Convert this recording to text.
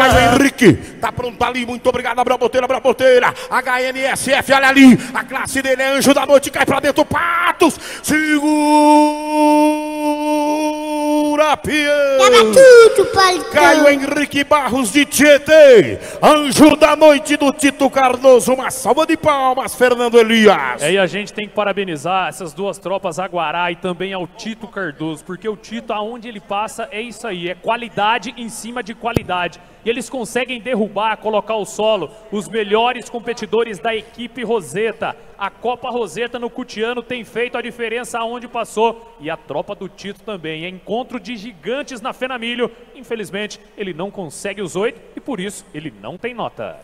Caio Henrique, tá pronto ali, muito obrigado, Abraão Boteira, Abraão Boteira, HNSF, olha ali, a classe dele é Anjo da Noite, cai pra dentro, Patos, segura, Pião. Tava tudo. Caio Henrique Barros de Tietê, Anjo da Noite do Tito Cardoso, uma salva de palmas, Fernando Elias. É, e a gente tem que parabenizar essas duas tropas, Aguará e também ao Tito Cardoso, porque o Tito, aonde ele passa, é isso aí, é qualidade em cima de qualidade. E eles conseguem derrubar, colocar o solo, os melhores competidores da equipe Roseta. A Copa Roseta no Cutiano tem feito a diferença aonde passou. E a tropa do Tito também. É encontro de gigantes na Fenamilho. Infelizmente, ele não consegue os oito e por isso ele não tem nota.